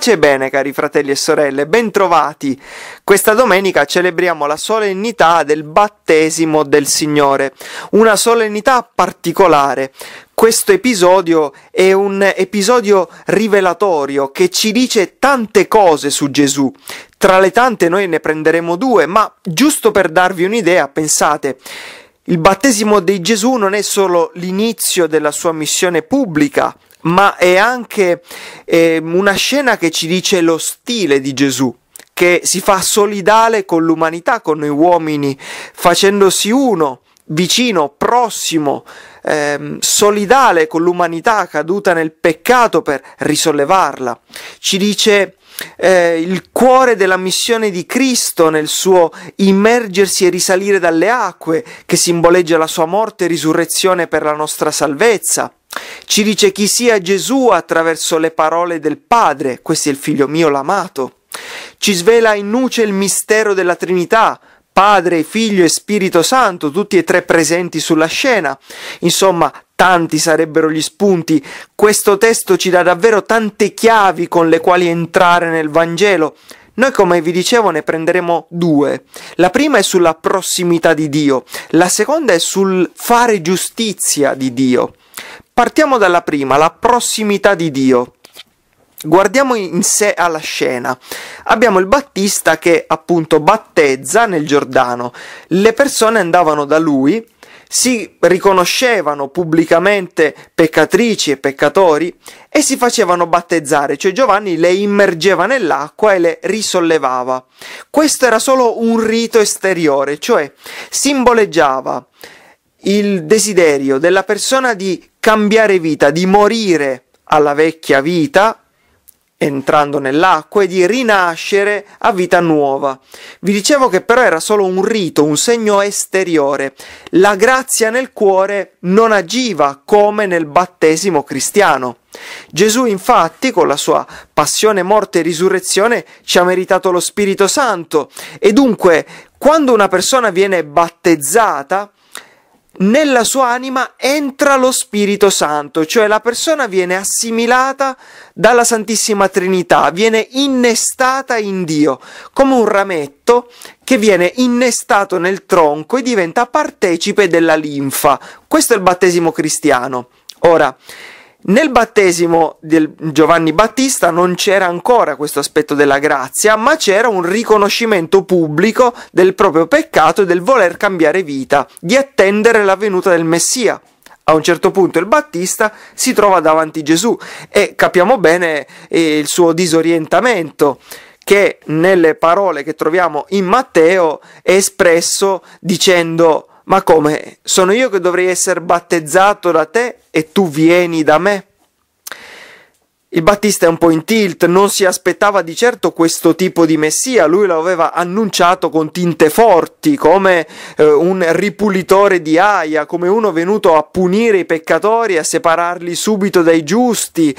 Pace e bene, cari fratelli e sorelle, bentrovati. Questa domenica celebriamo la solennità del battesimo del Signore, una solennità particolare. Questo episodio è un episodio rivelatorio che ci dice tante cose su Gesù. Tra le tante noi ne prenderemo due, ma giusto per darvi un'idea, pensate, il battesimo di Gesù non è solo l'inizio della sua missione pubblica, ma è anche eh, una scena che ci dice lo stile di Gesù che si fa solidale con l'umanità, con noi uomini, facendosi uno, vicino, prossimo, ehm, solidale con l'umanità caduta nel peccato per risollevarla. Ci dice eh, il cuore della missione di Cristo nel suo immergersi e risalire dalle acque, che simboleggia la sua morte e risurrezione per la nostra salvezza. Ci dice chi sia Gesù attraverso le parole del Padre, questo è il figlio mio l'amato. Ci svela in nuce il mistero della Trinità, Padre, Figlio e Spirito Santo, tutti e tre presenti sulla scena. Insomma, tanti sarebbero gli spunti. Questo testo ci dà davvero tante chiavi con le quali entrare nel Vangelo. Noi, come vi dicevo, ne prenderemo due. La prima è sulla prossimità di Dio, la seconda è sul fare giustizia di Dio. Partiamo dalla prima, la prossimità di Dio. Guardiamo in sé alla scena. Abbiamo il Battista che appunto battezza nel Giordano. Le persone andavano da lui, si riconoscevano pubblicamente peccatrici e peccatori e si facevano battezzare, cioè Giovanni le immergeva nell'acqua e le risollevava. Questo era solo un rito esteriore, cioè simboleggiava il desiderio della persona di cambiare vita, di morire alla vecchia vita, entrando nell'acqua, e di rinascere a vita nuova. Vi dicevo che però era solo un rito, un segno esteriore. La grazia nel cuore non agiva come nel battesimo cristiano. Gesù infatti con la sua passione, morte e risurrezione ci ha meritato lo Spirito Santo e dunque quando una persona viene battezzata nella sua anima entra lo Spirito Santo, cioè la persona viene assimilata dalla Santissima Trinità, viene innestata in Dio, come un rametto che viene innestato nel tronco e diventa partecipe della linfa. Questo è il battesimo cristiano. Ora, nel battesimo di Giovanni Battista non c'era ancora questo aspetto della grazia, ma c'era un riconoscimento pubblico del proprio peccato e del voler cambiare vita, di attendere la venuta del Messia. A un certo punto il Battista si trova davanti a Gesù e capiamo bene eh, il suo disorientamento che nelle parole che troviamo in Matteo è espresso dicendo ma come? Sono io che dovrei essere battezzato da te e tu vieni da me? Il Battista è un po' in tilt, non si aspettava di certo questo tipo di messia, lui lo aveva annunciato con tinte forti, come eh, un ripulitore di aia, come uno venuto a punire i peccatori, a separarli subito dai giusti.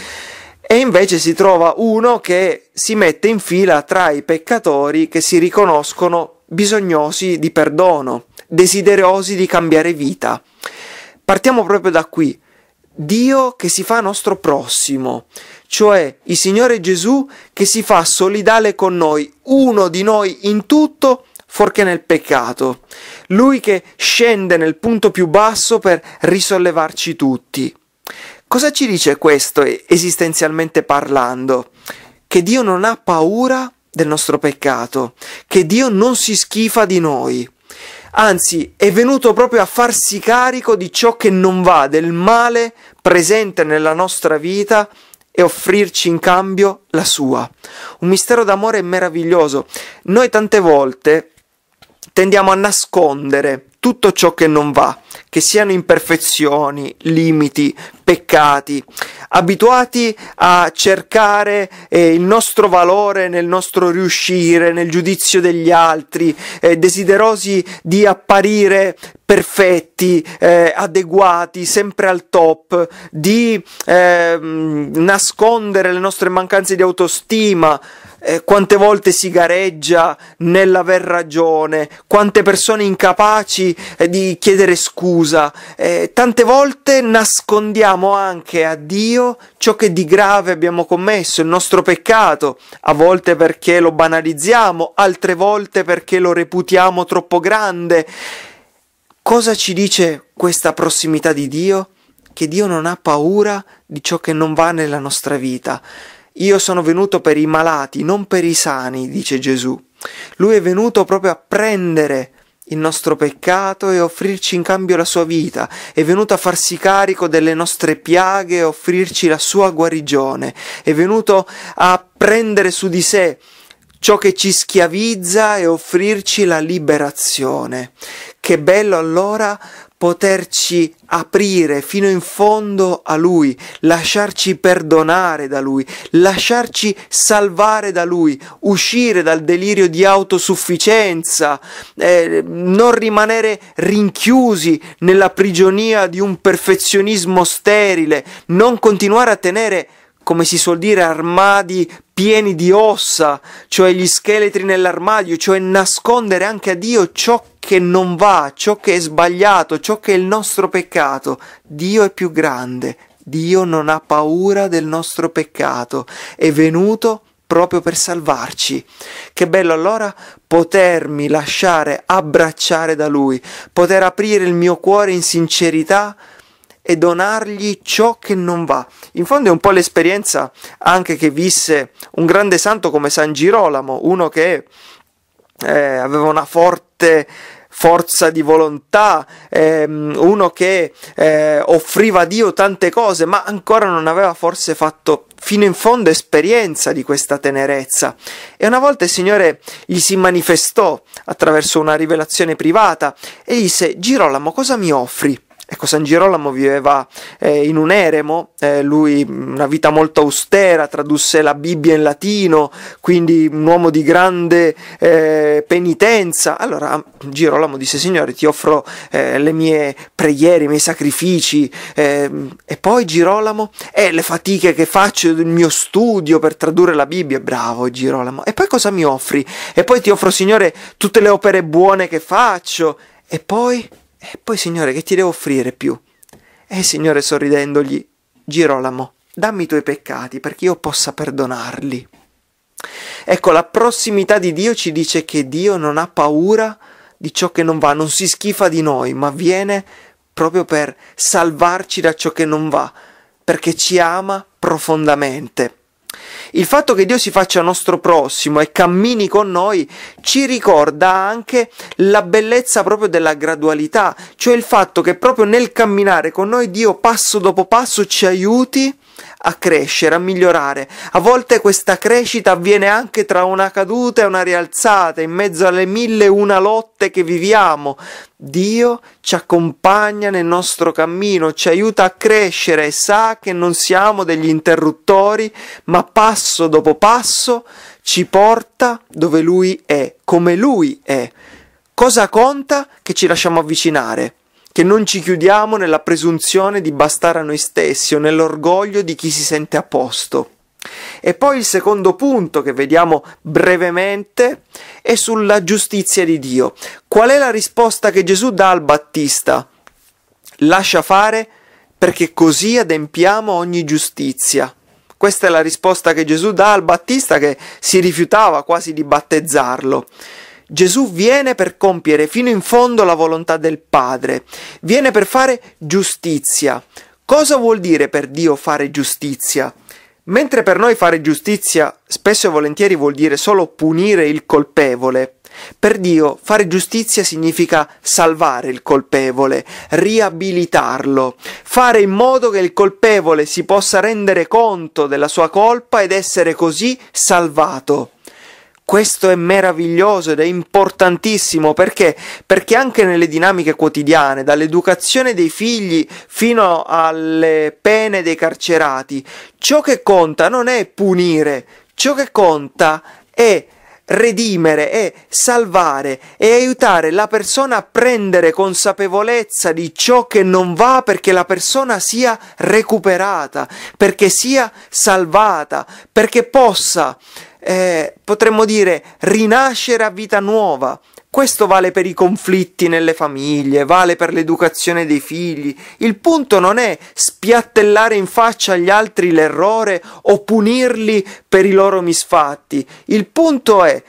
E invece si trova uno che si mette in fila tra i peccatori che si riconoscono bisognosi di perdono, desiderosi di cambiare vita. Partiamo proprio da qui. Dio che si fa nostro prossimo, cioè il Signore Gesù che si fa solidale con noi, uno di noi in tutto, forché nel peccato. Lui che scende nel punto più basso per risollevarci tutti. Cosa ci dice questo esistenzialmente parlando? Che Dio non ha paura del nostro peccato, che Dio non si schifa di noi. Anzi, è venuto proprio a farsi carico di ciò che non va, del male presente nella nostra vita e offrirci in cambio la sua. Un mistero d'amore meraviglioso. Noi tante volte tendiamo a nascondere tutto ciò che non va, che siano imperfezioni, limiti, peccati, abituati a cercare eh, il nostro valore nel nostro riuscire, nel giudizio degli altri, eh, desiderosi di apparire perfetti, eh, adeguati, sempre al top, di ehm, nascondere le nostre mancanze di autostima, eh, quante volte si gareggia nell'aver ragione, quante persone incapaci eh, di chiedere scusa eh, tante volte nascondiamo anche a Dio ciò che di grave abbiamo commesso, il nostro peccato, a volte perché lo banalizziamo, altre volte perché lo reputiamo troppo grande. Cosa ci dice questa prossimità di Dio? Che Dio non ha paura di ciò che non va nella nostra vita. Io sono venuto per i malati, non per i sani, dice Gesù. Lui è venuto proprio a prendere il nostro peccato e offrirci in cambio la sua vita, è venuto a farsi carico delle nostre piaghe e offrirci la sua guarigione, è venuto a prendere su di sé ciò che ci schiavizza e offrirci la liberazione. Che bello allora poterci aprire fino in fondo a Lui, lasciarci perdonare da Lui, lasciarci salvare da Lui, uscire dal delirio di autosufficienza, eh, non rimanere rinchiusi nella prigionia di un perfezionismo sterile, non continuare a tenere come si suol dire, armadi pieni di ossa, cioè gli scheletri nell'armadio, cioè nascondere anche a Dio ciò che non va, ciò che è sbagliato, ciò che è il nostro peccato. Dio è più grande, Dio non ha paura del nostro peccato, è venuto proprio per salvarci. Che bello allora potermi lasciare abbracciare da Lui, poter aprire il mio cuore in sincerità e donargli ciò che non va. In fondo è un po' l'esperienza anche che visse un grande santo come San Girolamo, uno che eh, aveva una forte forza di volontà, ehm, uno che eh, offriva a Dio tante cose, ma ancora non aveva forse fatto fino in fondo esperienza di questa tenerezza. E una volta il Signore gli si manifestò attraverso una rivelazione privata e gli disse: Girolamo, cosa mi offri? Ecco, San Girolamo viveva eh, in un eremo, eh, lui una vita molto austera, tradusse la Bibbia in latino, quindi un uomo di grande eh, penitenza. Allora Girolamo disse, Signore, ti offro eh, le mie preghiere, i miei sacrifici. Ehm, e poi Girolamo, e le fatiche che faccio del mio studio per tradurre la Bibbia. Bravo Girolamo. E poi cosa mi offri? E poi ti offro, Signore, tutte le opere buone che faccio. E poi... E poi, Signore, che ti devo offrire più? E il Signore sorridendogli, Girolamo, dammi i tuoi peccati perché io possa perdonarli. Ecco, la prossimità di Dio ci dice che Dio non ha paura di ciò che non va, non si schifa di noi, ma viene proprio per salvarci da ciò che non va, perché ci ama profondamente. Il fatto che Dio si faccia nostro prossimo e cammini con noi ci ricorda anche la bellezza proprio della gradualità, cioè il fatto che proprio nel camminare con noi Dio passo dopo passo ci aiuti a crescere, a migliorare. A volte questa crescita avviene anche tra una caduta e una rialzata, in mezzo alle mille e una lotte che viviamo. Dio ci accompagna nel nostro cammino, ci aiuta a crescere e sa che non siamo degli interruttori, ma passo dopo passo ci porta dove Lui è, come Lui è. Cosa conta che ci lasciamo avvicinare? che non ci chiudiamo nella presunzione di bastare a noi stessi o nell'orgoglio di chi si sente a posto. E poi il secondo punto che vediamo brevemente è sulla giustizia di Dio. Qual è la risposta che Gesù dà al Battista? Lascia fare perché così adempiamo ogni giustizia. Questa è la risposta che Gesù dà al Battista che si rifiutava quasi di battezzarlo. Gesù viene per compiere fino in fondo la volontà del Padre, viene per fare giustizia. Cosa vuol dire per Dio fare giustizia? Mentre per noi fare giustizia spesso e volentieri vuol dire solo punire il colpevole, per Dio fare giustizia significa salvare il colpevole, riabilitarlo, fare in modo che il colpevole si possa rendere conto della sua colpa ed essere così salvato. Questo è meraviglioso ed è importantissimo perché? Perché anche nelle dinamiche quotidiane, dall'educazione dei figli fino alle pene dei carcerati, ciò che conta non è punire, ciò che conta è redimere, è salvare e aiutare la persona a prendere consapevolezza di ciò che non va perché la persona sia recuperata, perché sia salvata, perché possa eh, potremmo dire, rinascere a vita nuova, Questo vale per i conflitti nelle famiglie, vale per l'educazione dei figli. Il punto non è spiattellare in faccia agli altri l'errore o punirli per i loro misfatti. Il punto è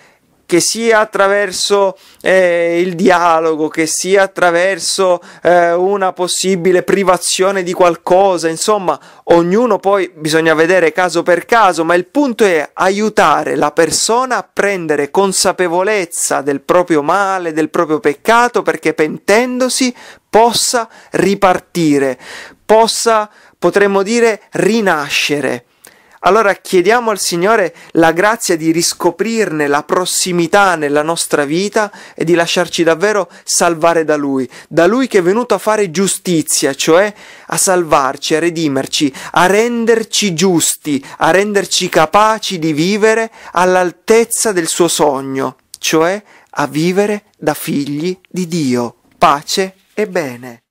che sia attraverso eh, il dialogo, che sia attraverso eh, una possibile privazione di qualcosa, insomma, ognuno poi bisogna vedere caso per caso, ma il punto è aiutare la persona a prendere consapevolezza del proprio male, del proprio peccato, perché pentendosi possa ripartire, possa, potremmo dire, rinascere. Allora chiediamo al Signore la grazia di riscoprirne la prossimità nella nostra vita e di lasciarci davvero salvare da Lui, da Lui che è venuto a fare giustizia, cioè a salvarci, a redimerci, a renderci giusti, a renderci capaci di vivere all'altezza del suo sogno, cioè a vivere da figli di Dio. Pace e bene.